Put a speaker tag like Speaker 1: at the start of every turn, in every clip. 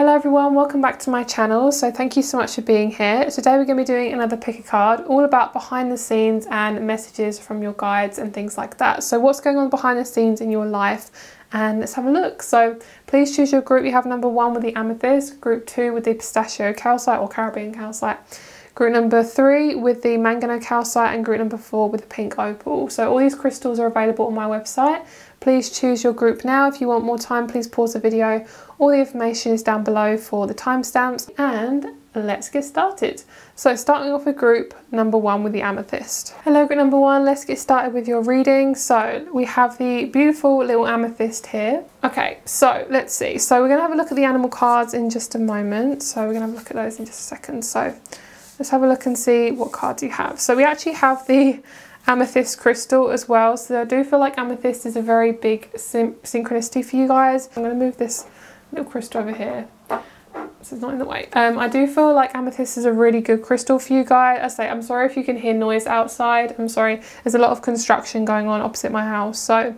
Speaker 1: Hello everyone, welcome back to my channel. So thank you so much for being here. Today we're going to be doing another pick a card, all about behind the scenes and messages from your guides and things like that. So what's going on behind the scenes in your life and let's have a look. So please choose your group. You have number one with the amethyst, group two with the pistachio calcite or Caribbean calcite, group number three with the manganese calcite and group number four with the pink opal. So all these crystals are available on my website. Please choose your group now. If you want more time, please pause the video. All the information is down below for the timestamps and let's get started. So starting off with group number one with the amethyst. Hello group number one, let's get started with your reading. So we have the beautiful little amethyst here. Okay, so let's see. So we're gonna have a look at the animal cards in just a moment. So we're gonna have a look at those in just a second. So let's have a look and see what cards you have. So we actually have the amethyst crystal as well. So I do feel like amethyst is a very big synchronicity for you guys. I'm going to move this little crystal over here. This is not in the way. Um, I do feel like amethyst is a really good crystal for you guys. I say, I'm sorry if you can hear noise outside. I'm sorry. There's a lot of construction going on opposite my house. So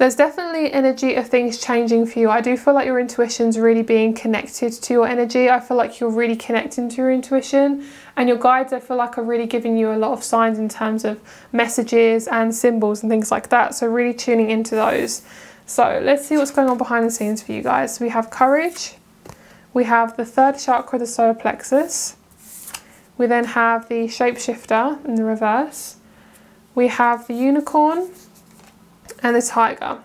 Speaker 1: there's definitely energy of things changing for you. I do feel like your intuition's really being connected to your energy. I feel like you're really connecting to your intuition and your guides I feel like are really giving you a lot of signs in terms of messages and symbols and things like that. So really tuning into those. So let's see what's going on behind the scenes for you guys. We have courage. We have the third chakra, the solar plexus. We then have the shapeshifter in the reverse. We have the unicorn and the tiger.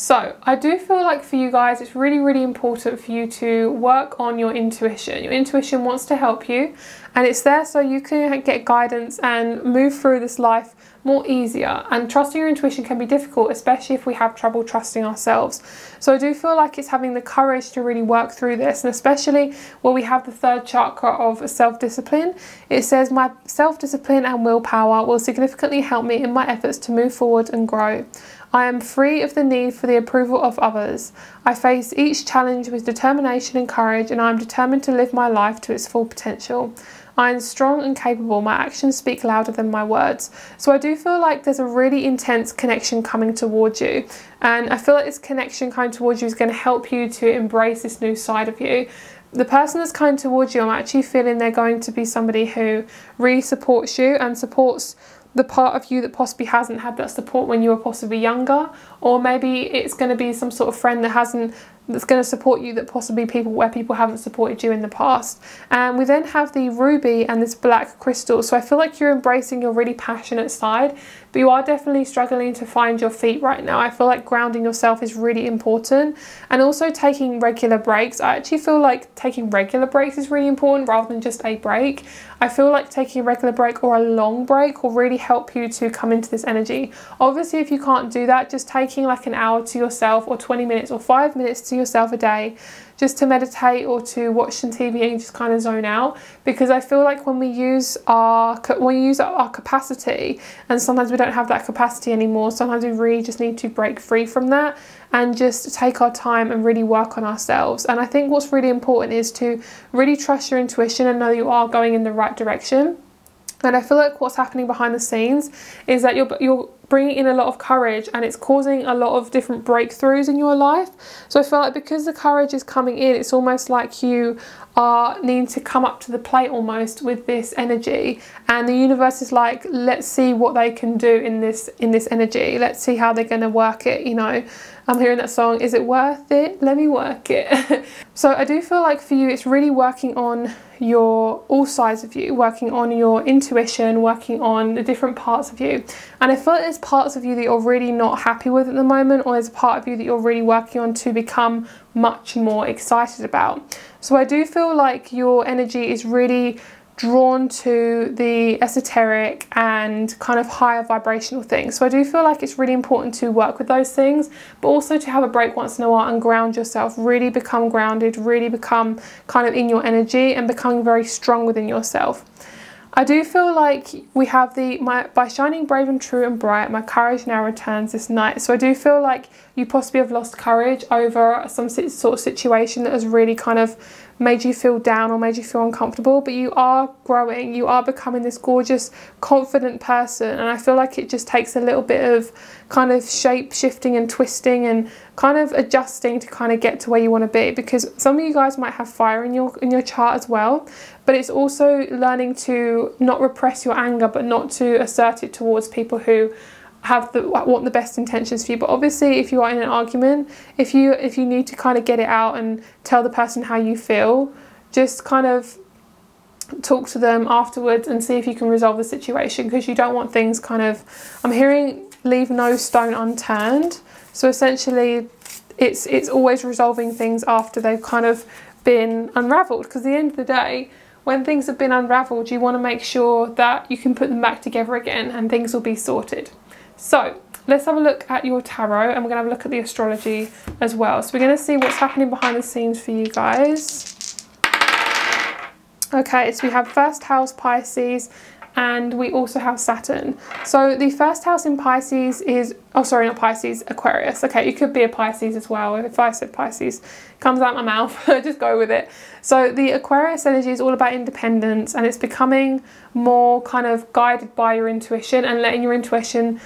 Speaker 1: So I do feel like for you guys, it's really, really important for you to work on your intuition. Your intuition wants to help you and it's there so you can get guidance and move through this life more easier. And trusting your intuition can be difficult especially if we have trouble trusting ourselves. So i do feel like it's having the courage to really work through this and especially where we have the third chakra of self-discipline it says my self-discipline and willpower will significantly help me in my efforts to move forward and grow I am free of the need for the approval of others. I face each challenge with determination and courage, and I am determined to live my life to its full potential. I am strong and capable. My actions speak louder than my words. So I do feel like there's a really intense connection coming towards you. And I feel like this connection coming towards you is going to help you to embrace this new side of you the person that's coming towards you, I'm actually feeling they're going to be somebody who really supports you and supports the part of you that possibly hasn't had that support when you were possibly younger or maybe it's going to be some sort of friend that hasn't that's going to support you that possibly people where people haven't supported you in the past. And we then have the ruby and this black crystal. So I feel like you're embracing your really passionate side, but you are definitely struggling to find your feet right now. I feel like grounding yourself is really important and also taking regular breaks. I actually feel like taking regular breaks is really important rather than just a break. I feel like taking a regular break or a long break will really help you to come into this energy. Obviously, if you can't do that, just taking like an hour to yourself or 20 minutes or five minutes to yourself a day just to meditate or to watch some TV and just kind of zone out. Because I feel like when we use our when we use our capacity and sometimes we don't have that capacity anymore sometimes we really just need to break free from that and just take our time and really work on ourselves. And I think what's really important is to really trust your intuition and know you are going in the right direction. And I feel like what's happening behind the scenes is that you're you're bringing in a lot of courage and it's causing a lot of different breakthroughs in your life. So I feel like because the courage is coming in, it's almost like you are needing to come up to the plate almost with this energy. And the universe is like let's see what they can do in this in this energy. Let's see how they're going to work it you know i'm hearing that song is it worth it? Let me work it. So i do feel like for you it's really working on your all sides of you working on your intuition working on the different parts of you. And i feel like there's parts of you that you're really not happy with at the moment or there's a part of you that you're really working on to become much more excited about. So I do feel like your energy is really drawn to the esoteric and kind of higher vibrational things. So I do feel like it's really important to work with those things, but also to have a break once in a while and ground yourself, really become grounded, really become kind of in your energy and becoming very strong within yourself. I do feel like we have the my by shining brave and true and bright, my courage now returns this night. So I do feel like you possibly have lost courage over some sort of situation that has really kind of made you feel down or made you feel uncomfortable, but you are growing, you are becoming this gorgeous, confident person. And I feel like it just takes a little bit of kind of shape shifting and twisting and kind of adjusting to kind of get to where you want to be because some of you guys might have fire in your in your chart as well but it's also learning to not repress your anger but not to assert it towards people who have the want the best intentions for you. But obviously if you are in an argument if you if you need to kind of get it out and tell the person how you feel just kind of talk to them afterwards and see if you can resolve the situation because you don't want things kind of I'm hearing leave no stone unturned. So essentially it's it's always resolving things after they've kind of been unraveled because at the end of the day when things have been unraveled you want to make sure that you can put them back together again and things will be sorted so let's have a look at your tarot and we're going to have a look at the astrology as well. So we're going to see what's happening behind the scenes for you guys. Okay, so we have first house Pisces and we also have Saturn. So the first house in Pisces is, oh sorry, not Pisces, Aquarius. Okay, you could be a Pisces as well. If I said Pisces, comes out my mouth, just go with it. So the Aquarius energy is all about independence and it's becoming more kind of guided by your intuition and letting your intuition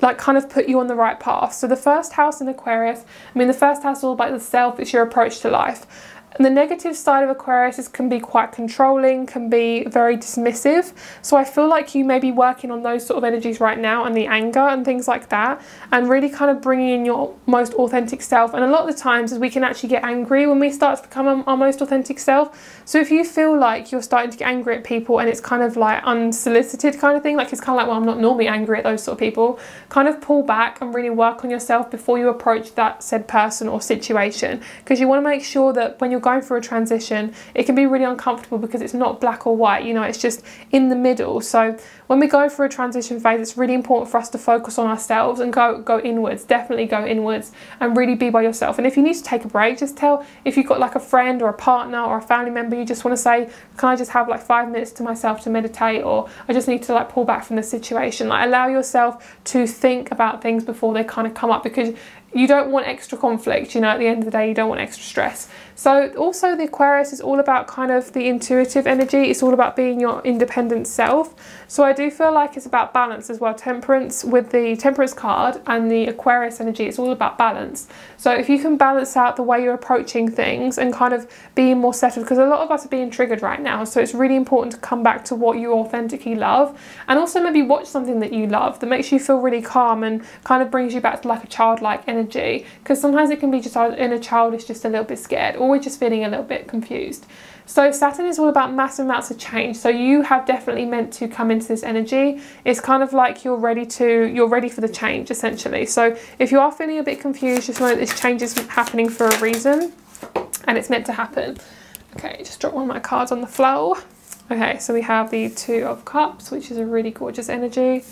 Speaker 1: like kind of put you on the right path. So the first house in Aquarius, I mean the first house is all about the self, it's your approach to life. And the negative side of Aquarius is can be quite controlling, can be very dismissive. So I feel like you may be working on those sort of energies right now and the anger and things like that, and really kind of bringing in your most authentic self. And a lot of the times, we can actually get angry when we start to become our most authentic self. So if you feel like you're starting to get angry at people and it's kind of like unsolicited kind of thing, like it's kind of like, well, I'm not normally angry at those sort of people, kind of pull back and really work on yourself before you approach that said person or situation. Because you want to make sure that when you're going through a transition, it can be really uncomfortable because it's not black or white, you know, it's just in the middle. So when we go through a transition phase, it's really important for us to focus on ourselves and go go inwards, definitely go inwards and really be by yourself. And if you need to take a break, just tell if you've got like a friend or a partner or a family member, you just want to say, can I just have like five minutes to myself to meditate or I just need to like pull back from the situation. Like allow yourself to think about things before they kind of come up because you don't want extra conflict, you know, at the end of the day, you don't want extra stress. So, also, the Aquarius is all about kind of the intuitive energy, it's all about being your independent self. So, I do feel like it's about balance as well. Temperance with the Temperance card and the Aquarius energy, it's all about balance. So, if you can balance out the way you're approaching things and kind of being more settled, because a lot of us are being triggered right now, so it's really important to come back to what you authentically love and also maybe watch something that you love that makes you feel really calm and kind of brings you back to like a childlike energy because sometimes it can be just uh, our inner child is just a little bit scared or we're just feeling a little bit confused. So Saturn is all about massive amounts of change. So you have definitely meant to come into this energy. It's kind of like you're ready to you're ready for the change essentially. So if you are feeling a bit confused, just know that this change is happening for a reason and it's meant to happen. Okay, just drop one of my cards on the floor. Okay, so we have the Two of Cups, which is a really gorgeous energy.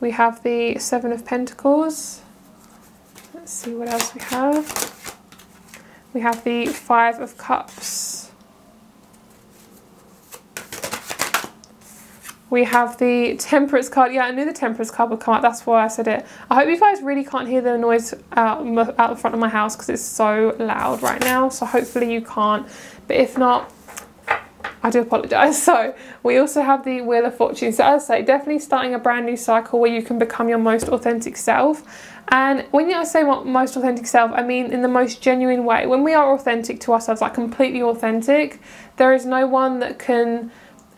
Speaker 1: We have the Seven of Pentacles, Let's see what else we have. We have the Five of Cups. We have the Temperance card. Yeah, I knew the Temperance card would come up. That's why I said it. I hope you guys really can't hear the noise out, out the front of my house because it's so loud right now. So hopefully you can't. But if not, I do apologise. So we also have the Wheel of Fortune. So as I say, definitely starting a brand new cycle where you can become your most authentic self. And when I say most authentic self, I mean in the most genuine way. When we are authentic to ourselves, like completely authentic, there is no one that can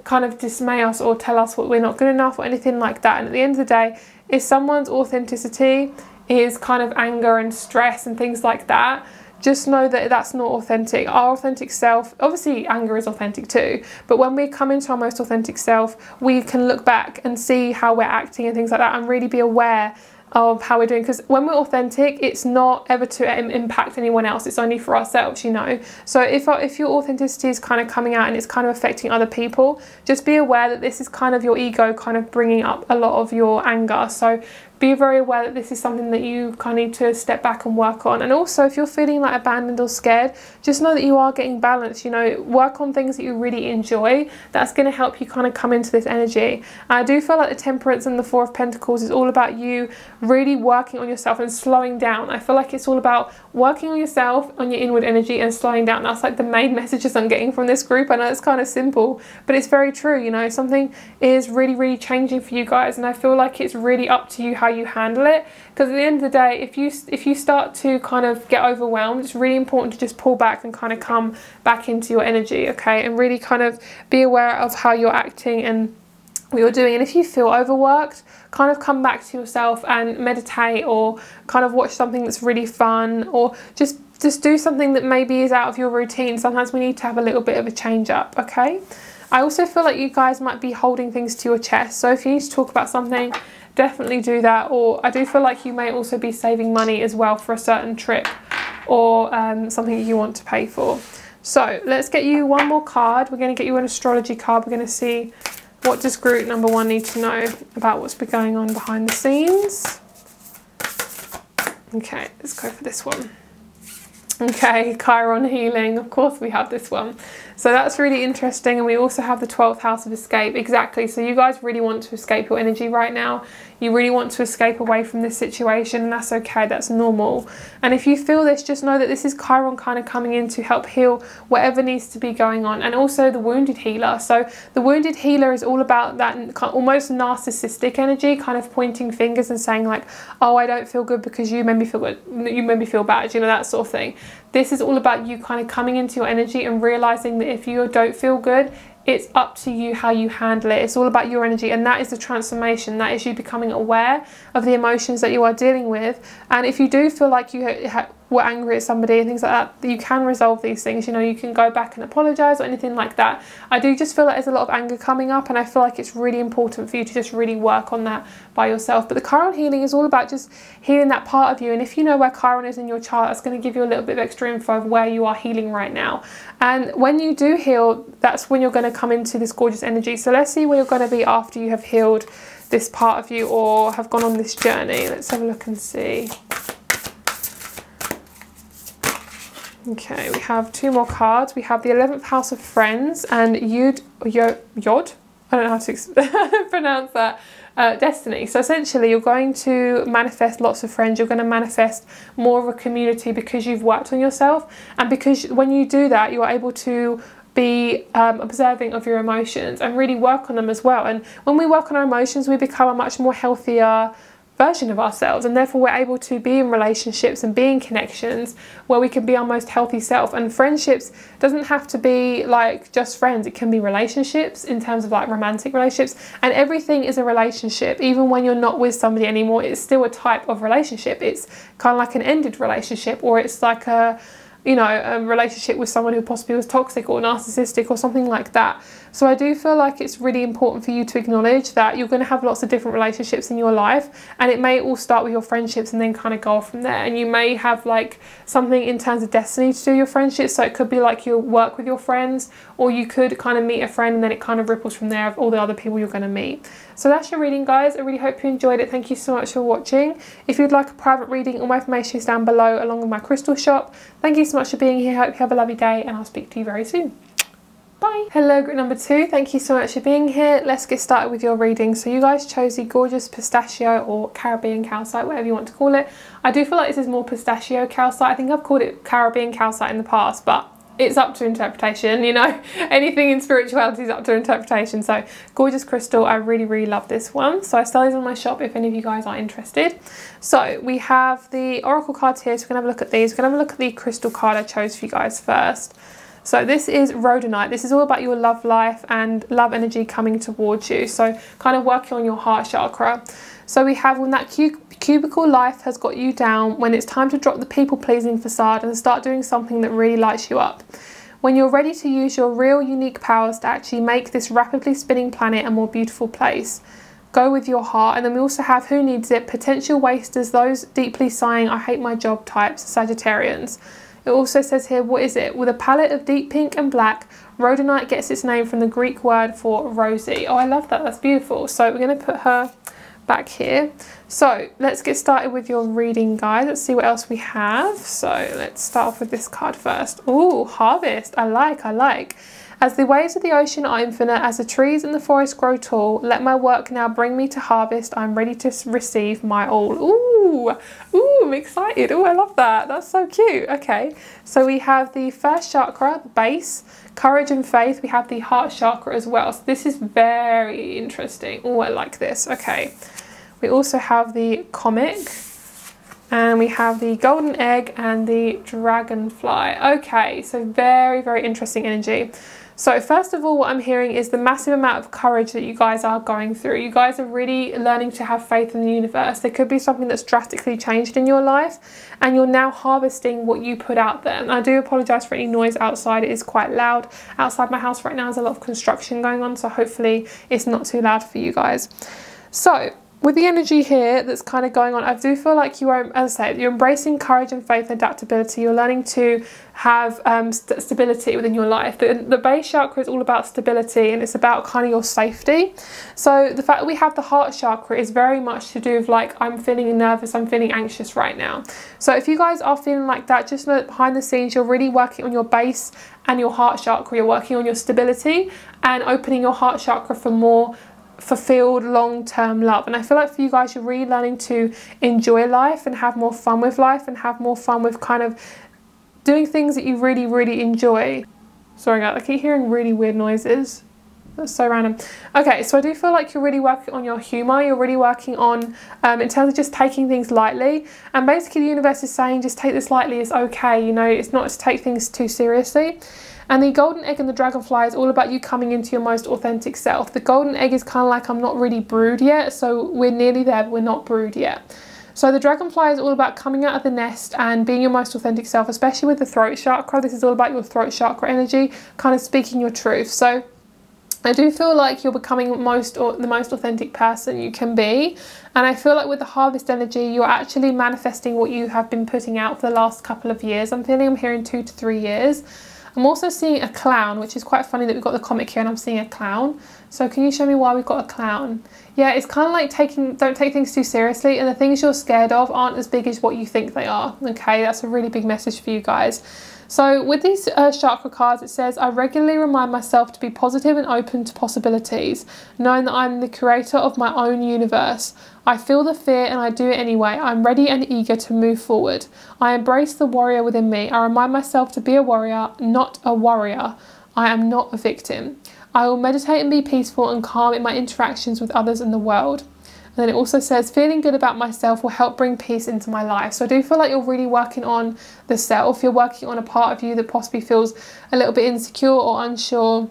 Speaker 1: kind of dismay us or tell us what we're not good enough or anything like that. And at the end of the day, if someone's authenticity is kind of anger and stress and things like that, just know that that's not authentic. Our authentic self, obviously, anger is authentic too, but when we come into our most authentic self, we can look back and see how we're acting and things like that and really be aware of how we're doing because when we're authentic it's not ever to um, impact anyone else. It's only for ourselves you know? So if, uh, if your authenticity is kind of coming out and it's kind of affecting other people just be aware that this is kind of your ego kind of bringing up a lot of your anger. So be very aware that this is something that you kind of need to step back and work on. And also, if you're feeling like abandoned or scared, just know that you are getting balanced. You know, work on things that you really enjoy. That's going to help you kind of come into this energy. I do feel like the Temperance and the Four of Pentacles is all about you really working on yourself and slowing down. I feel like it's all about working on yourself, on your inward energy, and slowing down. That's like the main messages I'm getting from this group. I know it's kind of simple, but it's very true. You know, something is really, really changing for you guys, and I feel like it's really up to you how you handle it. Because at the end of the day, if you if you start to kind of get overwhelmed, it's really important to just pull back and kind of come back into your energy, okay, and really kind of be aware of how you're acting and what you're doing. And if you feel overworked, kind of come back to yourself and meditate or kind of watch something that's really fun or just just do something that maybe is out of your routine. Sometimes we need to have a little bit of a change up, okay? I also feel like you guys might be holding things to your chest. So if you need to talk about something, definitely do that. Or I do feel like you may also be saving money as well for a certain trip or um, something you want to pay for. So let's get you one more card. We're going to get you an astrology card. We're going to see what does group number one need to know about what's been going on behind the scenes. Okay, let's go for this one. Okay, Chiron healing. Of course, we have this one. So that's really interesting. And we also have the 12th house of escape. Exactly. So you guys really want to escape your energy right now. You really want to escape away from this situation, and that's okay. That's normal. And if you feel this, just know that this is Chiron kind of coming in to help heal whatever needs to be going on. And also the wounded healer. So the wounded healer is all about that almost narcissistic energy, kind of pointing fingers and saying, like, oh, I don't feel good because you made me feel good. You made me feel bad, you know, that sort of thing. This is all about you kind of coming into your energy and realizing that if you don't feel good, it's up to you how you handle it. It's all about your energy, and that is the transformation. That is you becoming aware of the emotions that you are dealing with. And if you do feel like you were angry at somebody and things like that, you can resolve these things. You know, you can go back and apologize or anything like that. I do just feel like there's a lot of anger coming up, and I feel like it's really important for you to just really work on that by yourself. But the Chiron healing is all about just healing that part of you. And if you know where Chiron is in your chart, it's going to give you a little bit of extra info of where you are healing right now. And when you do heal, that's when you're going to come into this gorgeous energy. So let's see where you're going to be after you have healed this part of you or have gone on this journey. Let's have a look and see. Okay, we have two more cards. We have the 11th House of Friends and Yud, Yod, I don't know how to pronounce that, uh, destiny. So essentially you're going to manifest lots of friends, you're going to manifest more of a community because you've worked on yourself and because when you do that you're able to be um, observing of your emotions and really work on them as well. And when we work on our emotions, we become a much more healthier, version of ourselves and therefore we're able to be in relationships and be in connections where we can be our most healthy self. And friendships doesn't have to be like just friends. It can be relationships in terms of like romantic relationships. And everything is a relationship. Even when you're not with somebody anymore it's still a type of relationship. It's kind of like an ended relationship or it's like a you know a relationship with someone who possibly was toxic or narcissistic or something like that so I do feel like it's really important for you to acknowledge that you're going to have lots of different relationships in your life and it may all start with your friendships and then kind of go off from there. And you may have like something in terms of destiny to do your friendships. So it could be like you work with your friends or you could kind of meet a friend and then it kind of ripples from there of all the other people you're going to meet. So that's your reading guys. I really hope you enjoyed it. Thank you so much for watching. If you'd like a private reading, all my information is down below along with my crystal shop. Thank you so much for being here. Hope you have a lovely day and I'll speak to you very soon. Bye. Hello group number two, thank you so much for being here. Let's get started with your reading. So you guys chose the gorgeous pistachio or Caribbean calcite, whatever you want to call it. I do feel like this is more pistachio calcite. I think I've called it Caribbean calcite in the past, but it's up to interpretation, you know, anything in spirituality is up to interpretation. So gorgeous crystal, I really, really love this one. So I sell these in my shop if any of you guys are interested. So we have the oracle cards here, so we're gonna have a look at these. We're gonna have a look at the crystal card I chose for you guys first. So this is rhodonite. This is all about your love life and love energy coming towards you. So kind of working on your heart chakra. So we have when that cubicle life has got you down, when it's time to drop the people pleasing facade and start doing something that really lights you up. When you're ready to use your real unique powers to actually make this rapidly spinning planet a more beautiful place. Go with your heart. And then we also have who needs it, potential wasters, those deeply sighing, I hate my job types, Sagittarians. It also says here, what is it? With a palette of deep pink and black, rhodonite gets its name from the Greek word for rosy. Oh, I love that. That's beautiful. So we're going to put her back here. So let's get started with your reading guide. Let's see what else we have. So let's start off with this card first. Oh, harvest. I like, I like. As the waves of the ocean are infinite, as the trees in the forest grow tall, let my work now bring me to harvest. I'm ready to receive my all. Ooh, ooh, I'm excited. Oh, I love that. That's so cute. Okay, so we have the first chakra, the base, courage and faith. We have the heart chakra as well. So this is very interesting. Oh, I like this. Okay. We also have the comic and we have the golden egg and the dragonfly. Okay, so very, very interesting energy. So first of all, what I'm hearing is the massive amount of courage that you guys are going through. You guys are really learning to have faith in the universe. There could be something that's drastically changed in your life and you're now harvesting what you put out there. And I do apologize for any noise outside. It is quite loud. Outside my house right now there's a lot of construction going on, so hopefully it's not too loud for you guys. So with the energy here that's kind of going on, I do feel like you are, as I said, you're embracing courage and faith and adaptability. You're learning to have um, st stability within your life. The, the base chakra is all about stability and it's about kind of your safety. So the fact that we have the heart chakra is very much to do with like, I'm feeling nervous, I'm feeling anxious right now. So if you guys are feeling like that, just know that behind the scenes, you're really working on your base and your heart chakra. You're working on your stability and opening your heart chakra for more fulfilled long-term love and i feel like for you guys you're really learning to enjoy life and have more fun with life and have more fun with kind of doing things that you really really enjoy sorry guys i keep hearing really weird noises that's so random. Okay, so I do feel like you're really working on your humour, you're really working on, um, in terms of just taking things lightly. And basically, the universe is saying just take this lightly, it's okay, you know, it's not to take things too seriously. And the golden egg and the dragonfly is all about you coming into your most authentic self. The golden egg is kind of like I'm not really brewed yet, so we're nearly there, but we're not brewed yet. So the dragonfly is all about coming out of the nest and being your most authentic self, especially with the throat chakra. This is all about your throat chakra energy, kind of speaking your truth. So I do feel like you're becoming most or the most authentic person you can be. And I feel like with the harvest energy, you're actually manifesting what you have been putting out for the last couple of years. I'm feeling I'm here in two to three years. I'm also seeing a clown, which is quite funny that we've got the comic here and I'm seeing a clown. So can you show me why we've got a clown? Yeah, it's kind of like taking, don't take things too seriously and the things you're scared of aren't as big as what you think they are. Okay, that's a really big message for you guys. So with these uh, chakra cards, it says, I regularly remind myself to be positive and open to possibilities, knowing that I'm the creator of my own universe. I feel the fear and I do it anyway. I'm ready and eager to move forward. I embrace the warrior within me. I remind myself to be a warrior, not a warrior. I am not a victim. I will meditate and be peaceful and calm in my interactions with others in the world. And then it also says, feeling good about myself will help bring peace into my life. So I do feel like you're really working on the self. You're working on a part of you that possibly feels a little bit insecure or unsure.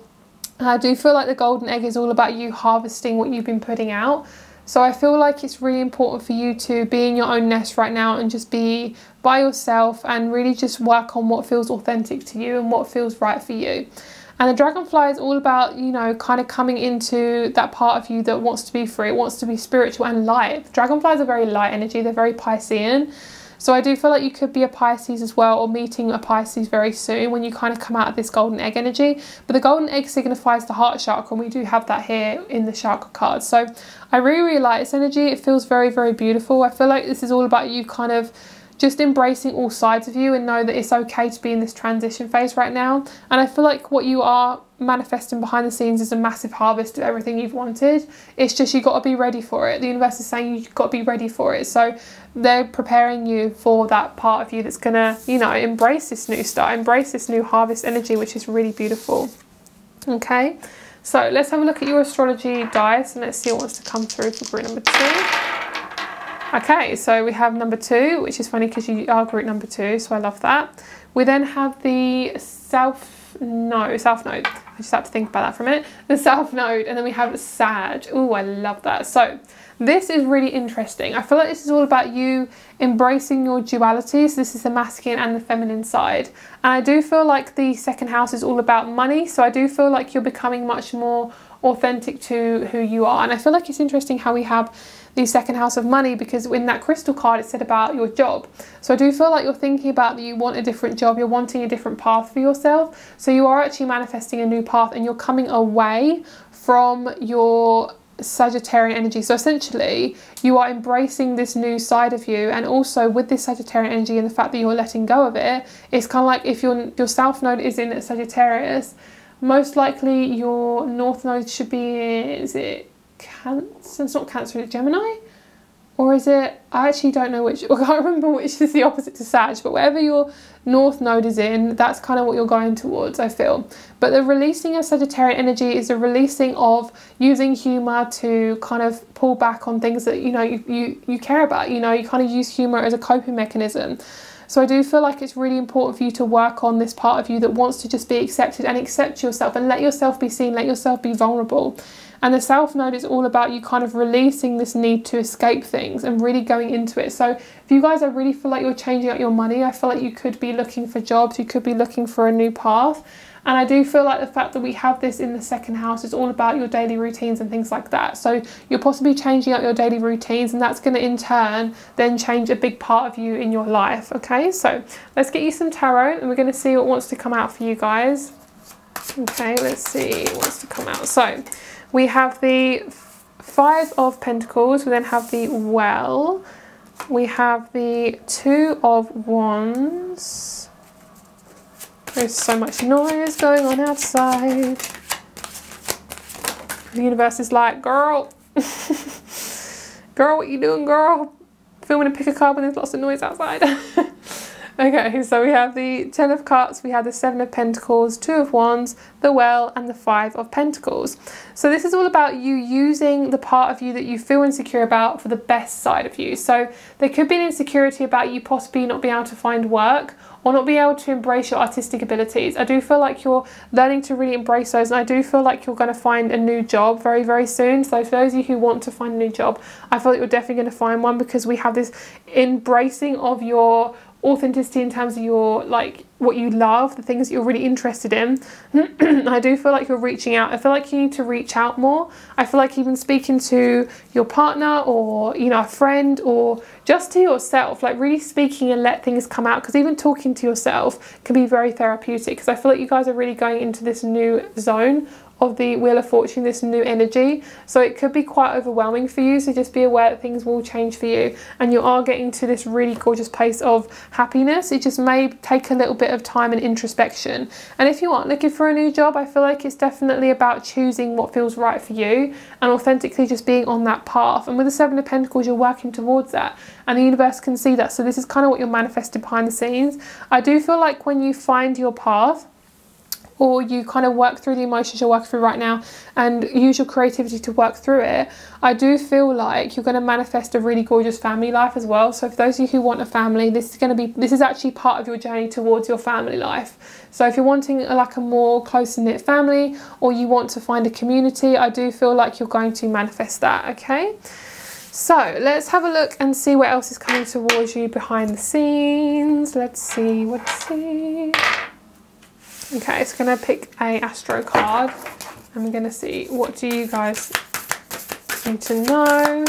Speaker 1: And I do feel like the golden egg is all about you harvesting what you've been putting out. So I feel like it's really important for you to be in your own nest right now and just be by yourself and really just work on what feels authentic to you and what feels right for you. And the dragonfly is all about, you know, kind of coming into that part of you that wants to be free, wants to be spiritual and light. Dragonflies are very light energy, they're very Piscean. So I do feel like you could be a Pisces as well or meeting a Pisces very soon when you kind of come out of this golden egg energy. But the golden egg signifies the heart chakra and we do have that here in the chakra card. So I really, really like this energy. It feels very, very beautiful. I feel like this is all about you kind of just embracing all sides of you and know that it's okay to be in this transition phase right now. And I feel like what you are manifesting behind the scenes is a massive harvest of everything you've wanted. It's just you got to be ready for it. The universe is saying you've got to be ready for it. So they're preparing you for that part of you that's going to, you know, embrace this new start, embrace this new harvest energy, which is really beautiful. Okay, so let's have a look at your astrology dice and let's see what wants to come through for group number two. Okay, so we have number two, which is funny because you are group number two, so I love that. We then have the self no, self Node. I just have to think about that for a minute. The self Node, and then we have Sag. Oh, I love that. So this is really interesting. I feel like this is all about you embracing your duality. So this is the masculine and the feminine side. And I do feel like the second house is all about money. So I do feel like you're becoming much more authentic to who you are. And I feel like it's interesting how we have the second house of money because in that crystal card it said about your job. So I do feel like you're thinking about that you want a different job, you're wanting a different path for yourself. So you are actually manifesting a new path and you're coming away from your Sagittarian energy. So essentially, you are embracing this new side of you, and also with this Sagittarian energy and the fact that you're letting go of it, it's kind of like if your your South Node is in Sagittarius, most likely your North Node should be is it Cancer? It's not Cancer, it's Gemini or is it I actually don't know which I can't remember which is the opposite to Sag but wherever your north node is in that's kind of what you're going towards I feel but the releasing of Sagittarian energy is a releasing of using humor to kind of pull back on things that you know you, you, you care about you know you kind of use humor as a coping mechanism so I do feel like it's really important for you to work on this part of you that wants to just be accepted and accept yourself and let yourself be seen, let yourself be vulnerable. And the self Node is all about you kind of releasing this need to escape things and really going into it. So if you guys, I really feel like you're changing up your money. I feel like you could be looking for jobs, you could be looking for a new path. And I do feel like the fact that we have this in the second house is all about your daily routines and things like that. So you're possibly changing up your daily routines, and that's going to in turn then change a big part of you in your life. Okay, so let's get you some tarot and we're going to see what wants to come out for you guys. Okay, let's see what wants to come out. So we have the Five of Pentacles, we then have the Well, we have the Two of Wands. There's so much noise going on outside. The universe is like, girl, girl, what you doing, girl? Filming a pick a card when there's lots of noise outside. Okay, so we have the Ten of Cups, we have the Seven of Pentacles, Two of Wands, the Well, and the Five of Pentacles. So this is all about you using the part of you that you feel insecure about for the best side of you. So there could be an insecurity about you possibly not being able to find work or not being able to embrace your artistic abilities. I do feel like you're learning to really embrace those, and I do feel like you're going to find a new job very, very soon. So, for those of you who want to find a new job, I feel like you're definitely going to find one because we have this embracing of your authenticity in terms of your like what you love, the things that you're really interested in. I do feel like you're reaching out. I feel like you need to reach out more. I feel like even speaking to your partner or you know a friend or just to yourself, like really speaking and let things come out because even talking to yourself can be very therapeutic because I feel like you guys are really going into this new zone of the Wheel of Fortune, this new energy. So it could be quite overwhelming for you. So just be aware that things will change for you and you are getting to this really gorgeous place of happiness. It just may take a little bit of time and introspection. And if you aren't looking for a new job, I feel like it's definitely about choosing what feels right for you and authentically just being on that path. And with the Seven of Pentacles, you're working towards that and the universe can see that. So this is kind of what you're manifesting behind the scenes. I do feel like when you find your path, or you kind of work through the emotions you're working through right now and use your creativity to work through it, I do feel like you're going to manifest a really gorgeous family life as well. So, for those of you who want a family, this is going to be this is actually part of your journey towards your family life. So, if you're wanting a, like a more close knit family or you want to find a community, I do feel like you're going to manifest that. Okay. So let's have a look and see what else is coming towards you behind the scenes. Let's see, let's see. Okay, I'm going to pick a Astro card and we're going to see what do you guys need to know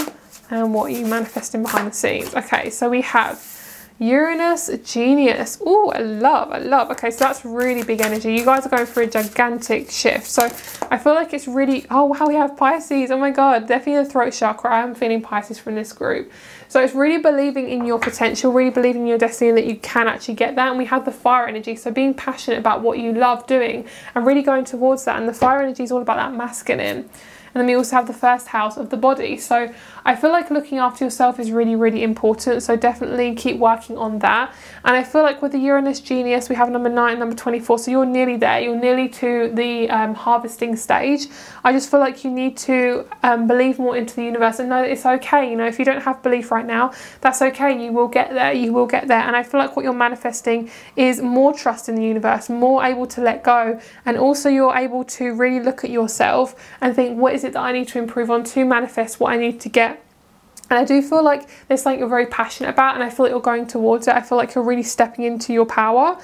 Speaker 1: and what are you manifesting behind the scenes. Okay, so we have Uranus Genius. Oh, I love, I love. Okay, so that's really big energy. You guys are going for a gigantic shift. So I feel like it's really, oh wow, we have Pisces. Oh my God, definitely the throat chakra. I am feeling Pisces from this group. So it's really believing in your potential, really believing in your destiny that you can actually get that. And we have the fire energy. So being passionate about what you love doing and really going towards that. And the fire energy is all about that masculine. And then we also have the first house of the body. So I feel like looking after yourself is really, really important. So definitely keep working on that. And I feel like with the Uranus Genius, we have number nine, number 24. So you're nearly there. You're nearly to the um, harvesting stage. I just feel like you need to um, believe more into the universe and know that it's okay. You know, if you don't have belief right now, that's okay. You will get there. You will get there. And I feel like what you're manifesting is more trust in the universe, more able to let go. And also you're able to really look at yourself and think, what is it that I need to improve on to manifest what I need to get. And I do feel like there's something you're very passionate about, and I feel like you're going towards it. I feel like you're really stepping into your power.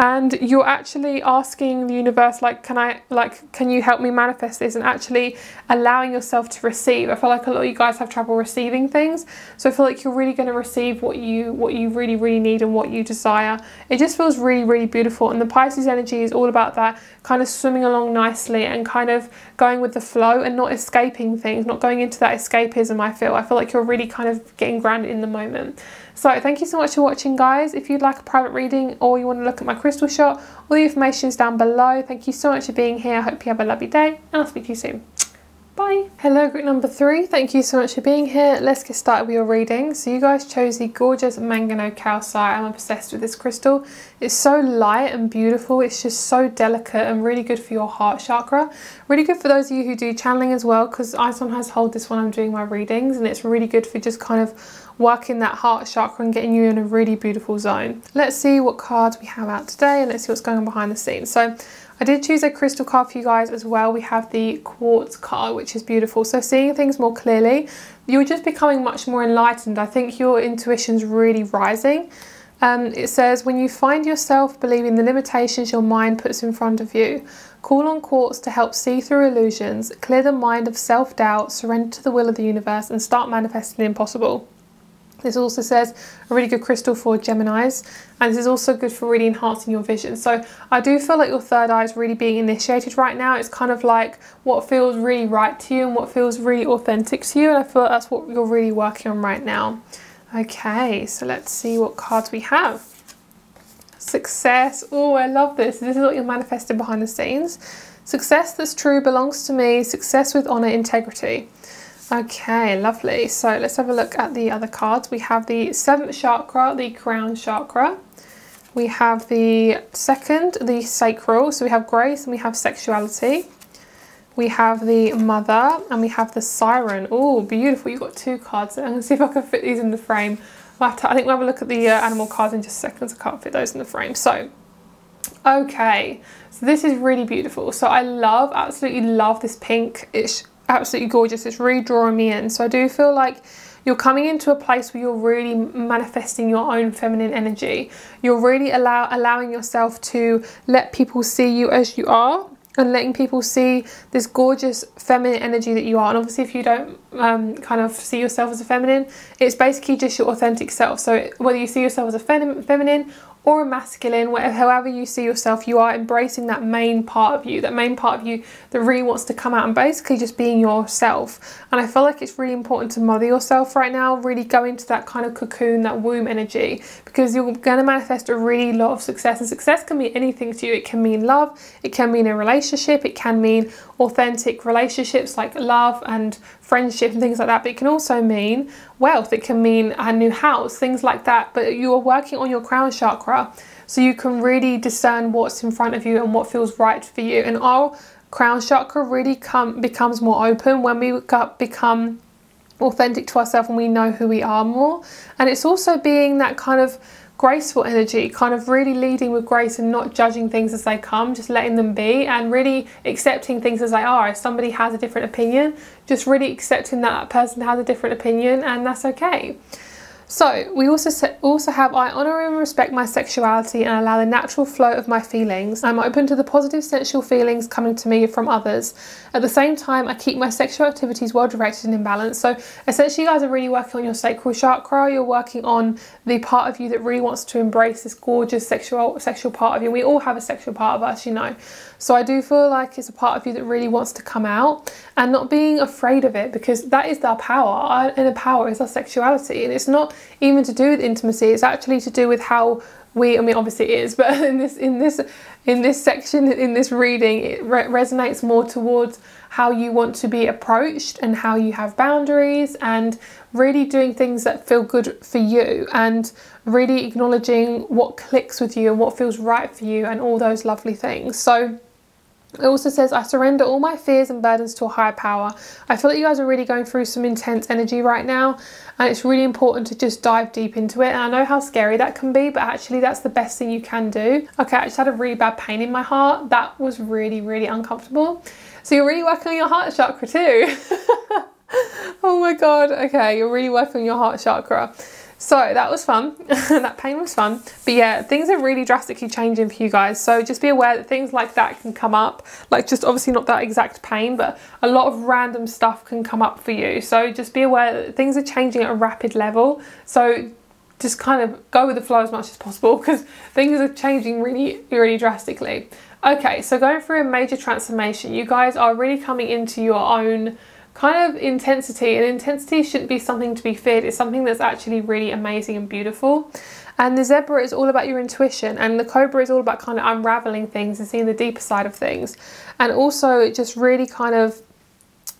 Speaker 1: And you're actually asking the universe like can i like can you help me manifest this? And actually allowing yourself to receive. I feel like a lot of you guys have trouble receiving things. So i feel like you're really going to receive what you what you really really need and what you desire. It just feels really really beautiful. And the pisces energy is all about that kind of swimming along nicely and kind of going with the flow and not escaping things not going into that escapism i feel. I feel like you're really kind of getting grounded in the moment so thank you so much for watching guys. If you'd like a private reading or you want to look at my crystal shot, all the information is down below. Thank you so much for being here. I hope you have a lovely day and I'll speak to you soon. Bye. Hello group number three, thank you so much for being here. Let's get started with your reading. So you guys chose the gorgeous Mangano Calcite. I'm obsessed with this crystal. It's so light and beautiful. It's just so delicate and really good for your heart chakra. Really good for those of you who do channeling as well because I sometimes hold this when I'm doing my readings and it's really good for just kind of working that heart chakra and getting you in a really beautiful zone. Let's see what cards we have out today and let's see what's going on behind the scenes. So I did choose a crystal card for you guys as well. We have the quartz card, which is beautiful. So seeing things more clearly, you're just becoming much more enlightened. I think your intuition's really rising. Um, it says, when you find yourself believing the limitations your mind puts in front of you, call on quartz to help see through illusions, clear the mind of self-doubt, surrender to the will of the universe and start manifesting the impossible. This also says a really good crystal for Geminis and this is also good for really enhancing your vision. So I do feel like your third eye is really being initiated right now. It's kind of like what feels really right to you and what feels really authentic to you and I feel like that's what you're really working on right now. Okay, so let's see what cards we have. Success. Oh, I love this. This is what you're manifesting behind the scenes. Success that's true belongs to me. Success with honour, integrity. Okay, lovely. So let's have a look at the other cards. We have the seventh chakra, the crown chakra. We have the second, the sacral. So we have grace and we have sexuality. We have the mother and we have the siren. Oh, beautiful. You've got two cards. I'm going to see if I can fit these in the frame. I think we'll have a look at the uh, animal cards in just seconds. I can't fit those in the frame. So, okay. So this is really beautiful. So I love, absolutely love this pink. Absolutely gorgeous. It's really drawing me in. So I do feel like you're coming into a place where you're really manifesting your own feminine energy. You're really allow, allowing yourself to let people see you as you are and letting people see this gorgeous feminine energy that you are. And obviously, if you don't um, kind of see yourself as a feminine, it's basically just your authentic self. So whether you see yourself as a fem feminine or a masculine, whatever, however you see yourself, you are embracing that main part of you, that main part of you that really wants to come out and basically just being yourself. And I feel like it's really important to mother yourself right now, really go into that kind of cocoon, that womb energy, because you're going to manifest a really lot of success. And success can mean anything to you. It can mean love, it can mean a relationship, it can mean authentic relationships like love and friendship and things like that. But it can also mean wealth, it can mean a new house, things like that. But you are working on your crown chakra so you can really discern what's in front of you and what feels right for you. And our crown chakra really come becomes more open when we become authentic to ourselves and we know who we are more. And it's also being that kind of graceful energy, kind of really leading with grace and not judging things as they come, just letting them be and really accepting things as they are. If somebody has a different opinion, just really accepting that, person has a different opinion and that's okay. So we also also have I honour and respect my sexuality and allow the natural flow of my feelings. I'm open to the positive sensual feelings coming to me from others. At the same time, I keep my sexual activities well directed and in balance. So essentially, you guys are really working on your sacral chakra. You're working on the part of you that really wants to embrace this gorgeous sexual sexual part of you. We all have a sexual part of us, you know. So I do feel like it's a part of you that really wants to come out and not being afraid of it because that is our power. And the power is our sexuality, and it's not even to do with intimacy. It's actually to do with how we. I mean, obviously it is, but in this in this in this section in this reading, it re resonates more towards how you want to be approached and how you have boundaries and really doing things that feel good for you and really acknowledging what clicks with you and what feels right for you and all those lovely things. So it also says, I surrender all my fears and burdens to a higher power. I feel like you guys are really going through some intense energy right now, and it's really important to just dive deep into it. And I know how scary that can be, but actually, that's the best thing you can do. Okay, I just had a really bad pain in my heart. That was really, really uncomfortable. So, you're really working on your heart chakra too. oh my god, okay, you're really working on your heart chakra. So that was fun. that pain was fun. But yeah, things are really drastically changing for you guys. So just be aware that things like that can come up. Like just obviously not that exact pain, but a lot of random stuff can come up for you. So just be aware that things are changing at a rapid level. So just kind of go with the flow as much as possible because things are changing really, really drastically. Okay, so going through a major transformation, you guys are really coming into your own kind of intensity and intensity shouldn't be something to be feared. It's something that's actually really amazing and beautiful. And the zebra is all about your intuition and the cobra is all about kind of unraveling things and seeing the deeper side of things. And also just really kind of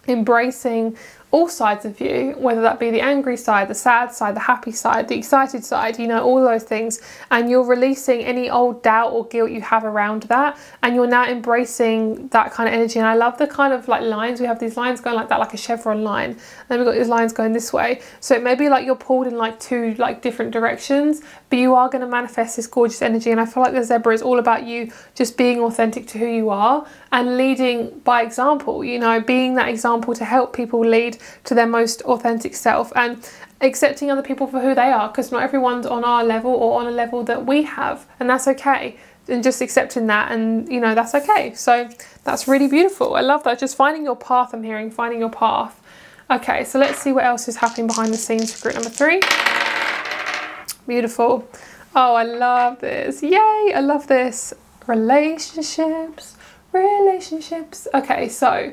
Speaker 1: embracing all sides of you, whether that be the angry side, the sad side, the happy side, the excited side, you know, all those things. And you're releasing any old doubt or guilt you have around that. And you're now embracing that kind of energy. And I love the kind of like lines. We have these lines going like that, like a chevron line. then we've got these lines going this way. So it may be like you're pulled in like two like different directions, but you are going to manifest this gorgeous energy. And I feel like the zebra is all about you just being authentic to who you are and leading by example, you know, being that example to help people lead to their most authentic self and accepting other people for who they are because not everyone's on our level or on a level that we have, and that's okay. And just accepting that, and you know, that's okay. So that's really beautiful. I love that. Just finding your path, I'm hearing, finding your path. Okay, so let's see what else is happening behind the scenes for group number three. Beautiful. Oh, I love this. Yay, I love this. Relationships, relationships. Okay, so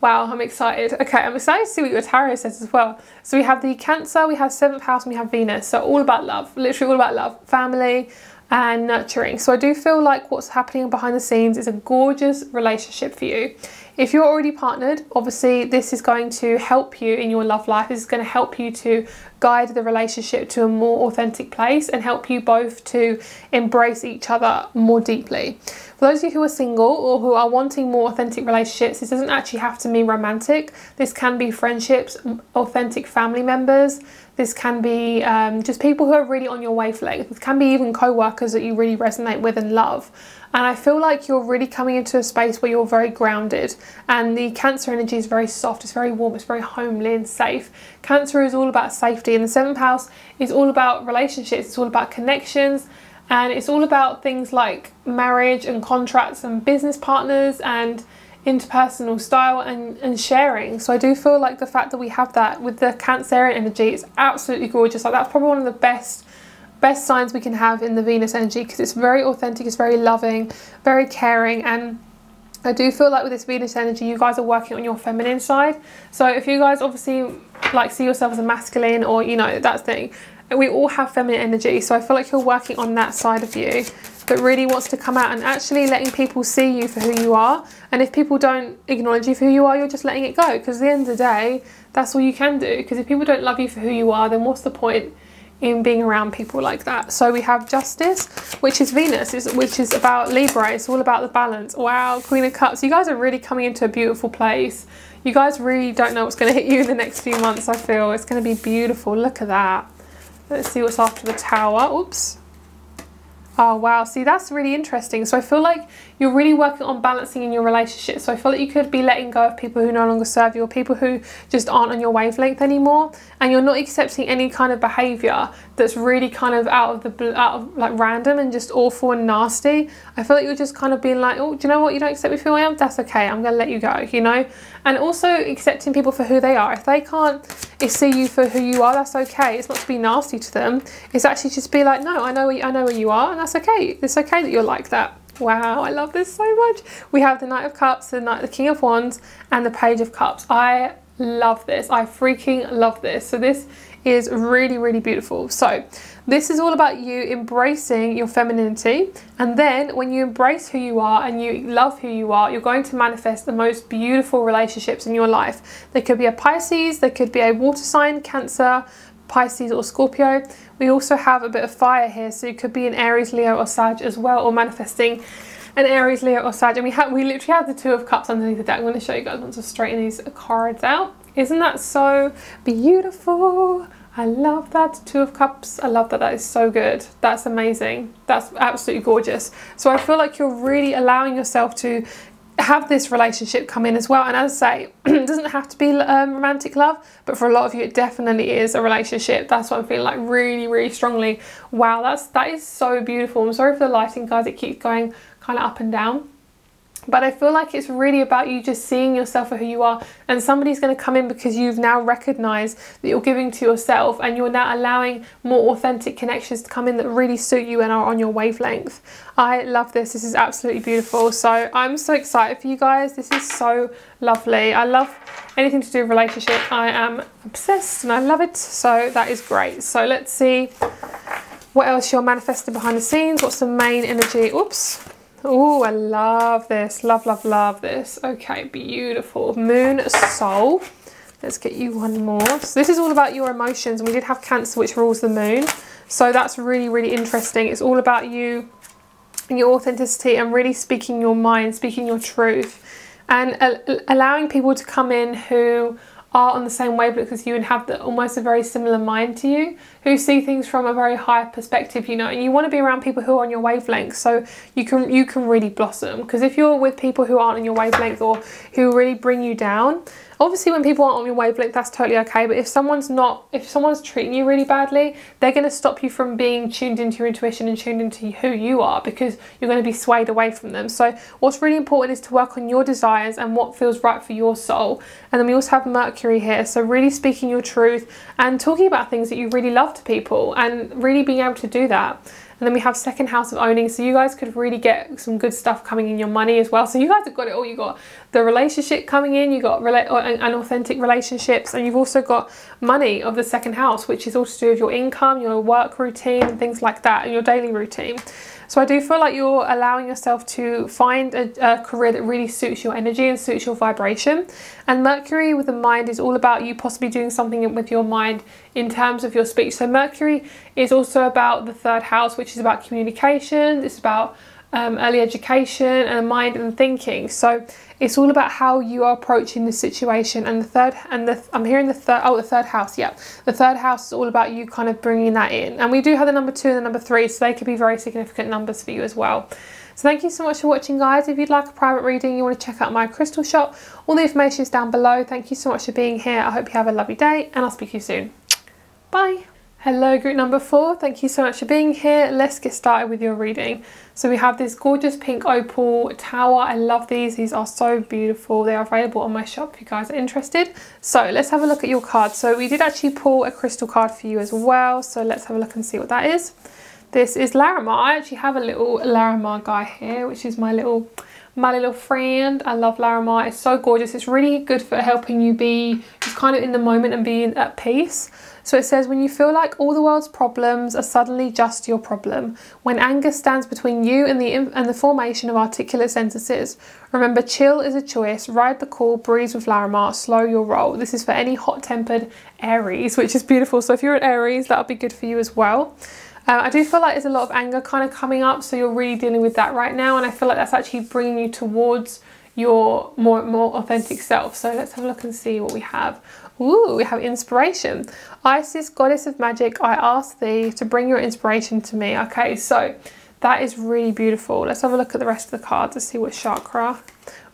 Speaker 1: wow, I'm excited. Okay, I'm excited to see what your tarot says as well. So we have the Cancer, we have seventh house, and we have Venus. So all about love, literally all about love, family, and nurturing. So I do feel like what's happening behind the scenes is a gorgeous relationship for you. If you're already partnered, obviously this is going to help you in your love life. This is going to help you to guide the relationship to a more authentic place and help you both to embrace each other more deeply. For those of you who are single or who are wanting more authentic relationships, this doesn't actually have to mean romantic. This can be friendships, authentic family members. This can be um, just people who are really on your wavelength. This can be even co-workers that you really resonate with and love. And I feel like you're really coming into a space where you're very grounded and the Cancer energy is very soft, it's very warm, it's very homely and safe. Cancer is all about safety and the seventh house is all about relationships, it's all about connections and it's all about things like marriage and contracts and business partners and interpersonal style and, and sharing. So I do feel like the fact that we have that with the Cancerian energy is absolutely gorgeous. Like that's probably one of the best best signs we can have in the Venus energy because it's very authentic, it's very loving, very caring and I do feel like with this Venus energy you guys are working on your feminine side. So if you guys obviously like see yourself as a masculine or you know that thing we all have feminine energy so I feel like you're working on that side of you that really wants to come out and actually letting people see you for who you are and if people don't acknowledge you for who you are you're just letting it go because at the end of the day that's all you can do because if people don't love you for who you are then what's the point in being around people like that. So we have Justice, which is Venus, which is about Libra. It's all about the balance. Wow, Queen of Cups. You guys are really coming into a beautiful place. You guys really don't know what's going to hit you in the next few months, I feel. It's going to be beautiful. Look at that. Let's see what's after the tower. Oops. Oh wow, see that's really interesting. So I feel like you're really working on balancing in your relationship. So I feel like you could be letting go of people who no longer serve you or people who just aren't on your wavelength anymore and you're not accepting any kind of behavior that's really kind of out of the out of like random and just awful and nasty. I feel like you're just kind of being like, "Oh, do you know what? You don't accept me for who I am? That's okay. I'm going to let you go." You know? And also accepting people for who they are. If they can't eh, see you for who you are, that's okay. It's not to be nasty to them. It's actually just be like, "No, I know I know where you are." And that's okay. It's okay that you're like that. Wow, I love this so much. We have the Knight of Cups, the Knight, the King of Wands, and the Page of Cups. I love this. I freaking love this. So this is really, really beautiful. So this is all about you embracing your femininity. And then when you embrace who you are and you love who you are, you're going to manifest the most beautiful relationships in your life. There could be a Pisces, there could be a water sign, Cancer, Pisces or Scorpio. We also have a bit of fire here, so it could be an Aries, Leo or Sag as well, or manifesting an Aries, Leo or Sag. And we have we literally have the Two of Cups underneath the deck. I'm going to show you guys once I straighten these cards out. Isn't that so beautiful? I love that Two of Cups. I love that. That is so good. That's amazing. That's absolutely gorgeous. So I feel like you're really allowing yourself to have this relationship come in as well. And as I say, it doesn't have to be um, romantic love, but for a lot of you, it definitely is a relationship. That's what I'm feeling like really, really strongly. Wow, that's that is so beautiful. I'm sorry for the lighting, guys. It keeps going kind of up and down. But I feel like it's really about you just seeing yourself for who you are, and somebody's going to come in because you've now recognized that you're giving to yourself and you're now allowing more authentic connections to come in that really suit you and are on your wavelength. I love this. This is absolutely beautiful. So I'm so excited for you guys. This is so lovely. I love anything to do with relationship. I am obsessed and I love it. So that is great. So let's see what else you're manifesting behind the scenes. What's the main energy? Oops Oh, I love this. Love, love, love this. Okay, beautiful. Moon Soul. Let's get you one more. So this is all about your emotions. And we did have Cancer, which rules the moon. So that's really, really interesting. It's all about you and your authenticity and really speaking your mind, speaking your truth. And allowing people to come in who are on the same wavelength as you and have the, almost a very similar mind to you, who see things from a very high perspective, you know, and you want to be around people who are on your wavelength so you can you can really blossom. Because if you're with people who aren't on your wavelength or who really bring you down, Obviously, when people aren't on your wavelength, that's totally okay. But if someone's not, if someone's treating you really badly, they're going to stop you from being tuned into your intuition and tuned into who you are because you're going to be swayed away from them. So, what's really important is to work on your desires and what feels right for your soul. And then we also have Mercury here. So, really speaking your truth and talking about things that you really love to people and really being able to do that. And then we have second house of owning. So you guys could really get some good stuff coming in your money as well. So you guys have got it all. You got the relationship coming in, you got rela- and authentic relationships, and you've also got money of the second house, which is all to do with your income, your work routine, and things like that, and your daily routine. So I do feel like you're allowing yourself to find a, a, career that really suits your energy and suits your vibration. And Mercury with the mind is all about you possibly doing something with your mind in terms of your speech. So Mercury is also about the third house, which is about communication. It's about um, early education and mind and thinking. So it's all about how you are approaching the situation. And the third, and the I'm hearing the third, oh, the third house, yeah. The third house is all about you kind of bringing that in. And we do have the number two and the number three, so they could be very significant numbers for you as well. So thank you so much for watching guys. If you'd like a private reading, you want to check out my crystal shop, all the information is down below. Thank you so much for being here. I hope you have a lovely day and I'll speak to you soon. Bye. Hello group number four, thank you so much for being here. Let's get started with your reading. So we have this gorgeous pink opal tower. I love these, these are so beautiful. They are available on my shop if you guys are interested. So let's have a look at your card. So we did actually pull a crystal card for you as well. So let's have a look and see what that is. This is Larimar. I actually have a little Larimar guy here, which is my little my little friend. I love Larimar. It's so gorgeous. It's really good for helping you be just kind of in the moment and being at peace. So it says, when you feel like all the world's problems are suddenly just your problem, when anger stands between you and the, and the formation of articulate sentences, remember chill is a choice, ride the call, breeze with Larimar, slow your roll. This is for any hot-tempered Aries, which is beautiful. So if you're an Aries, that'll be good for you as well. Uh, I do feel like there's a lot of anger kind of coming up, so you're really dealing with that right now, and I feel like that's actually bringing you towards your more more authentic self. So let's have a look and see what we have. Ooh, we have inspiration. Isis, goddess of magic, I ask thee to bring your inspiration to me. Okay, so that is really beautiful. Let's have a look at the rest of the cards to see what chakra.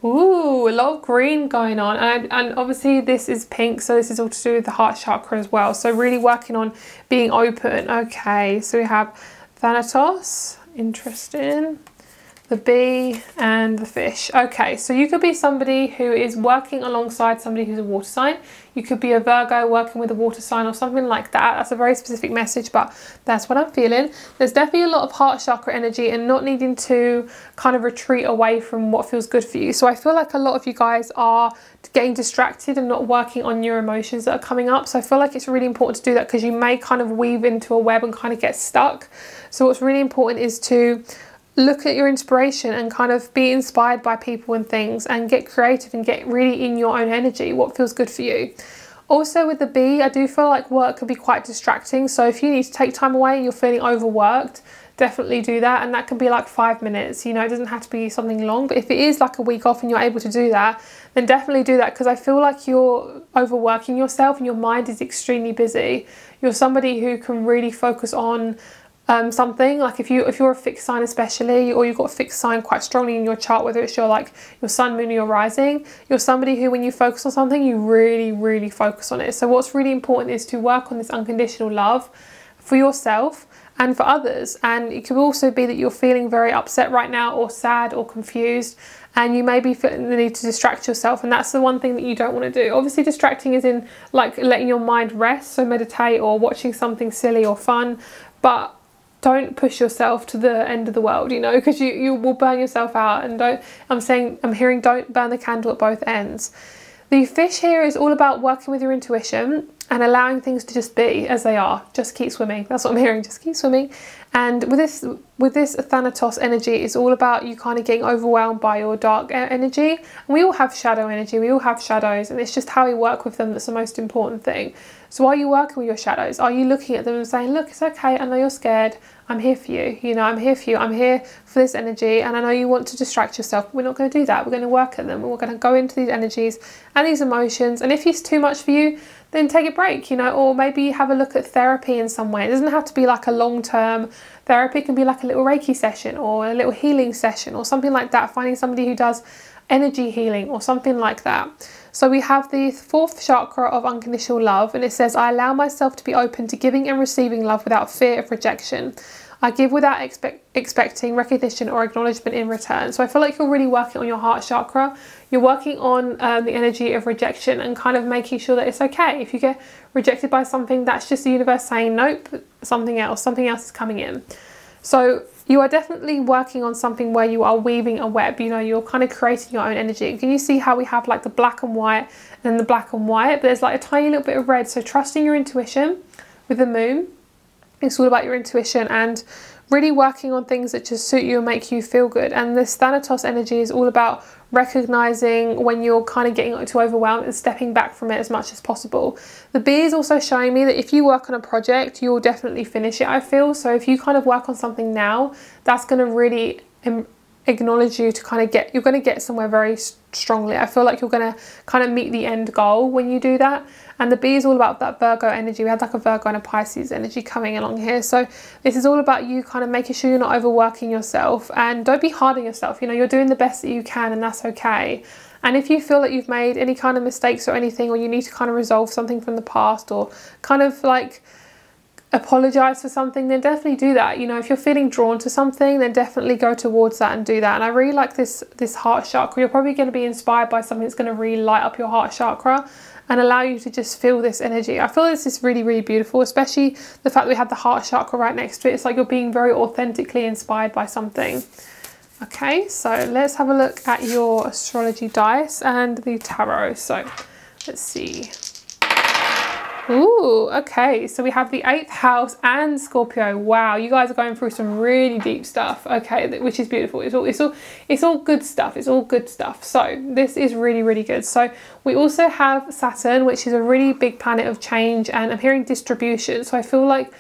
Speaker 1: Ooh, a lot of green going on. And, and obviously this is pink, so this is all to do with the heart chakra as well. So really working on being open. Okay, so we have Thanatos, interesting the bee and the fish. Okay, so you could be somebody who is working alongside somebody who's a water sign. You could be a Virgo working with a water sign or something like that. That's a very specific message, but that's what I'm feeling. There's definitely a lot of heart chakra energy and not needing to kind of retreat away from what feels good for you. So I feel like a lot of you guys are getting distracted and not working on your emotions that are coming up. So I feel like it's really important to do that because you may kind of weave into a web and kind of get stuck. So what's really important is to look at your inspiration and kind of be inspired by people and things and get creative and get really in your own energy, what feels good for you. Also with the bee, I do feel like work can be quite distracting. So if you need to take time away and you're feeling overworked, definitely do that. And that can be like five minutes, you know, it doesn't have to be something long. But if it is like a week off and you're able to do that, then definitely do that because I feel like you're overworking yourself and your mind is extremely busy. You're somebody who can really focus on um, something. Like if you if you're a fixed sign especially or you've got a fixed sign quite strongly in your chart whether it's your like your sun moon or your rising you're somebody who when you focus on something you really really focus on it. So what's really important is to work on this unconditional love for yourself and for others. And it could also be that you're feeling very upset right now or sad or confused and you may be feeling the need to distract yourself and that's the one thing that you don't want to do. Obviously distracting is in like letting your mind rest so meditate or watching something silly or fun but don't push yourself to the end of the world, you know, because you, you will burn yourself out. And don't, I'm saying, I'm hearing don't burn the candle at both ends. The fish here is all about working with your intuition and allowing things to just be as they are. Just keep swimming. That's what I'm hearing. Just keep swimming. And with this, with this Thanatos energy, it's all about you kind of getting overwhelmed by your dark energy. And we all have shadow energy. We all have shadows, and it's just how we work with them that's the most important thing. So are you working with your shadows? Are you looking at them and saying, "Look, it's okay. I know you're scared. I'm here for you. You know, I'm here for you. I'm here for this energy, and I know you want to distract yourself. but We're not going to do that. We're going to work at them. We're going to go into these energies and these emotions. And if it's too much for you, then take a break, you know, or maybe have a look at therapy in some way. It doesn't have to be like a long term therapy, it can be like a little Reiki session or a little healing session or something like that. Finding somebody who does energy healing or something like that. So we have the fourth chakra of unconditional love, and it says, I allow myself to be open to giving and receiving love without fear of rejection. I give without expect, expecting recognition or acknowledgement in return. So I feel like you're really working on your heart chakra. You're working on um, the energy of rejection and kind of making sure that it's okay. If you get rejected by something, that's just the universe saying, nope, something else, something else is coming in. So you are definitely working on something where you are weaving a web, you know, you're kind of creating your own energy. Can you see how we have like the black and white and then the black and white, but there's like a tiny little bit of red. So trusting your intuition with the moon it's all about your intuition and really working on things that just suit you and make you feel good. And this Thanatos energy is all about recognizing when you're kind of getting too overwhelmed and stepping back from it as much as possible. The bee is also showing me that if you work on a project, you'll definitely finish it, I feel. So if you kind of work on something now, that's going to really acknowledge you to kind of get, you're going to get somewhere very strongly. I feel like you're going to kind of meet the end goal when you do that. And the bee is all about that Virgo energy. We had like a Virgo and a Pisces energy coming along here. So this is all about you kind of making sure you're not overworking yourself and don't be hard on yourself. You know, you're doing the best that you can and that's okay. And if you feel that you've made any kind of mistakes or anything, or you need to kind of resolve something from the past or kind of like apologize for something, then definitely do that. You know, if you're feeling drawn to something, then definitely go towards that and do that. And I really like this this heart chakra. You're probably going to be inspired by something that's going to really light up your heart chakra and allow you to just feel this energy. I feel this is really, really beautiful, especially the fact that we have the heart chakra right next to it. It's like you're being very authentically inspired by something. Okay, so let's have a look at your astrology dice and the tarot. So let's see. Ooh, okay. So we have the eighth house and Scorpio. Wow, you guys are going through some really deep stuff. Okay, which is beautiful. It's all it's all it's all good stuff. It's all good stuff. So this is really really good. So we also have Saturn, which is a really big planet of change, and I'm hearing distribution. So I feel like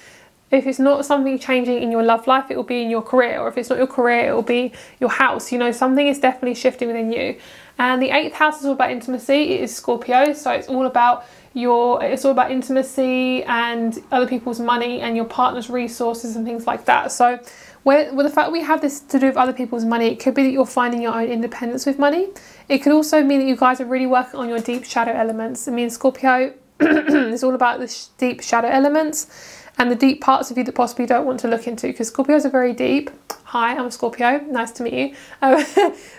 Speaker 1: if it's not something changing in your love life, it will be in your career, or if it's not your career, it will be your house. You know, something is definitely shifting within you. And the eighth house is all about intimacy. It is Scorpio, so it's all about your it's all about intimacy and other people's money and your partner's resources and things like that. So with the fact we have this to do with other people's money it could be that you're finding your own independence with money. It could also mean that you guys are really working on your deep shadow elements. I mean scorpio is all about the deep shadow elements and the deep parts of you that possibly don't want to look into because scorpios are very deep hi, I'm a Scorpio, nice to meet you. Um,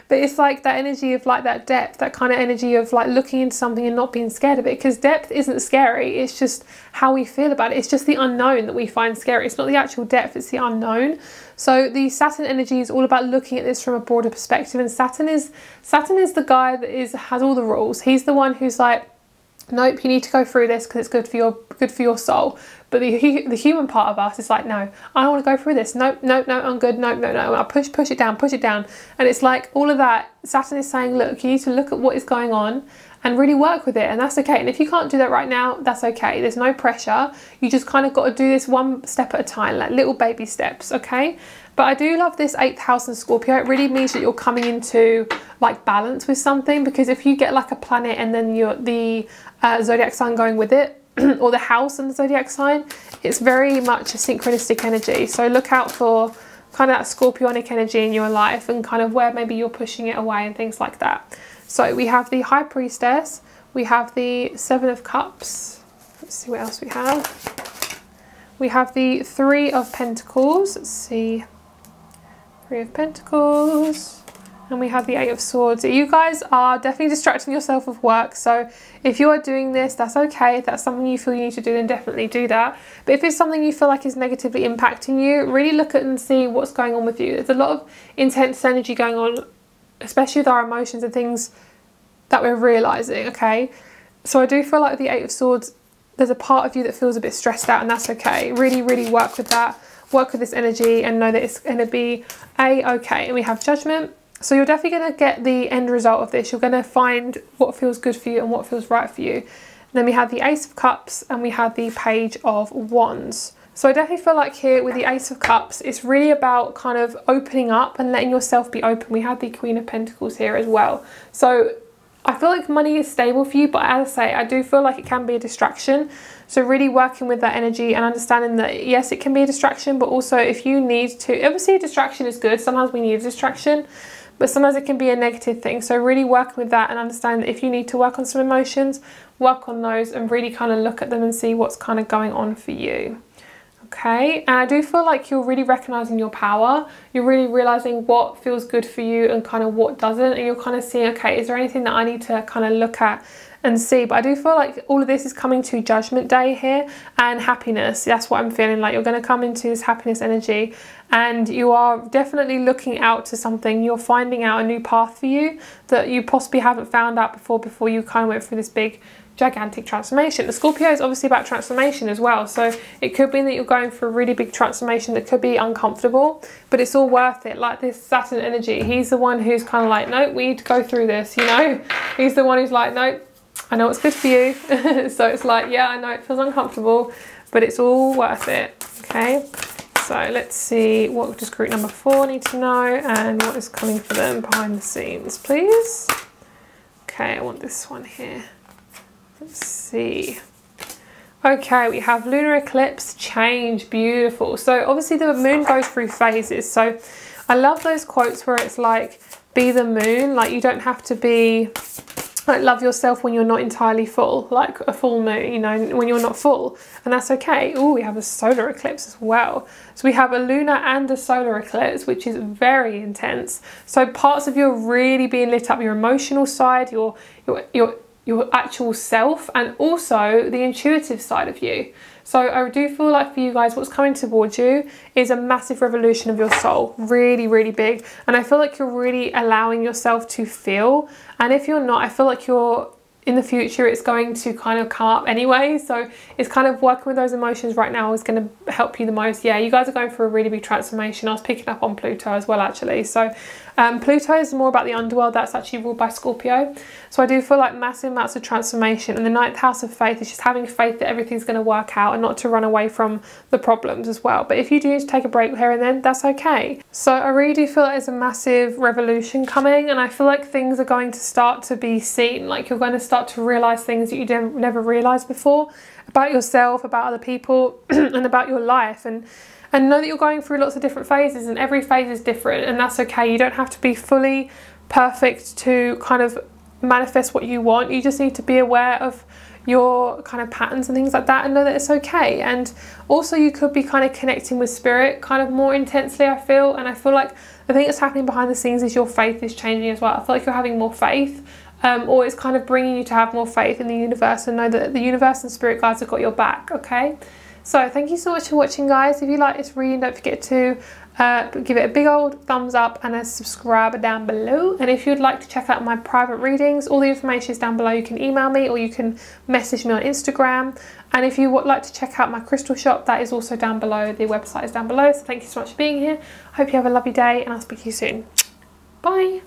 Speaker 1: but it's like that energy of like that depth, that kind of energy of like looking into something and not being scared of it. Because depth isn't scary, it's just how we feel about it. It's just the unknown that we find scary. It's not the actual depth, it's the unknown. So the Saturn energy is all about looking at this from a broader perspective. And Saturn is Saturn is the guy that is has all the rules. He's the one who's like, nope, you need to go through this because it's good for your good for your soul. But the, the human part of us is like, no, I don't want to go through this. Nope, no, no, I'm good. No, no, no. I push, push it down, push it down. And it's like all of that. Saturn is saying, look, you need to look at what is going on and really work with it. And that's okay. And if you can't do that right now, that's okay. There's no pressure. You just kind of got to do this one step at a time, like little baby steps, okay? But I do love this eighth house in Scorpio. It really means that you're coming into like balance with something because if you get like a planet and then you're the uh, zodiac sign going with it, or the house and the zodiac sign, it's very much a synchronistic energy. So look out for kind of that scorpionic energy in your life and kind of where maybe you're pushing it away and things like that. So we have the High Priestess, we have the Seven of Cups. Let's see what else we have. We have the Three of Pentacles. Let's see. Three of Pentacles and we have the Eight of Swords. You guys are definitely distracting yourself with work, so if you are doing this, that's okay. If that's something you feel you need to do, then definitely do that. But if it's something you feel like is negatively impacting you, really look at and see what's going on with you. There's a lot of intense energy going on, especially with our emotions and things that we're realizing, okay? So I do feel like the Eight of Swords, there's a part of you that feels a bit stressed out, and that's okay. Really, really work with that. Work with this energy and know that it's going to be a okay. And we have Judgment so you're definitely going to get the end result of this. You're going to find what feels good for you and what feels right for you. And then we have the Ace of Cups and we have the Page of Wands. So I definitely feel like here with the Ace of Cups, it's really about kind of opening up and letting yourself be open. We have the Queen of Pentacles here as well. So I feel like money is stable for you, but as I say, I do feel like it can be a distraction. So really working with that energy and understanding that yes, it can be a distraction, but also if you need to, obviously a distraction is good. Sometimes we need a distraction, but sometimes it can be a negative thing. So really working with that and understand that if you need to work on some emotions, work on those and really kind of look at them and see what's kind of going on for you. Okay, and I do feel like you're really recognizing your power. You're really realizing what feels good for you and kind of what doesn't. And you're kind of seeing, okay, is there anything that I need to kind of look at and see. But I do feel like all of this is coming to judgment day here and happiness. That's what I'm feeling like. You're going to come into this happiness energy and you are definitely looking out to something. You're finding out a new path for you that you possibly haven't found out before before you kind of went through this big gigantic transformation. The Scorpio is obviously about transformation as well. So it could be that you're going for a really big transformation that could be uncomfortable, but it's all worth it. Like this Saturn energy, he's the one who's kind of like, no, we need to go through this, you know? He's the one who's like, no, I know it's good for you. so it's like, yeah, I know it feels uncomfortable, but it's all worth it. Okay. So let's see what does group number four need to know and what is coming for them behind the scenes, please. Okay, I want this one here. Let's see. Okay, we have lunar eclipse change, beautiful. So obviously the moon goes through phases. So I love those quotes where it's like, be the moon, like you don't have to be like love yourself when you're not entirely full like a full moon you know when you're not full. And that's okay. Oh we have a solar eclipse as well. So we have a lunar and a solar eclipse which is very intense. So parts of you are really being lit up your emotional side your your your your actual self and also the intuitive side of you so I do feel like for you guys, what's coming towards you is a massive revolution of your soul, really, really big. And I feel like you're really allowing yourself to feel. And if you're not, I feel like you're in the future it's going to kind of come up anyway. So it's kind of working with those emotions right now is going to help you the most. Yeah you guys are going for a really big transformation. I was picking up on pluto as well actually. So um, Pluto is more about the underworld that's actually ruled by Scorpio. So I do feel like massive amounts of transformation. And the ninth house of faith is just having faith that everything's going to work out and not to run away from the problems as well. But if you do need to take a break here and then, that's okay. So I really do feel like there's a massive revolution coming. And I feel like things are going to start to be seen. Like you're going to start to realize things that you didn't never realized before about yourself, about other people, and about your life. And and know that you're going through lots of different phases and every phase is different and that's okay. You don't have to be fully perfect to kind of manifest what you want. You just need to be aware of your kind of patterns and things like that and know that it's okay. And also you could be kind of connecting with spirit kind of more intensely, I feel. And I feel like the thing that's happening behind the scenes is your faith is changing as well. I feel like you're having more faith. Um, or it's kind of bringing you to have more faith in the universe and know that the universe and spirit guides have got your back, okay? So thank you so much for watching guys. If you like this reading, don't forget to uh, give it a big old thumbs up and a subscribe down below. And if you'd like to check out my private readings, all the information is down below. You can email me or you can message me on Instagram. And if you would like to check out my crystal shop, that is also down below. The website is down below. So thank you so much for being here. I hope you have a lovely day and I'll speak to you soon. Bye.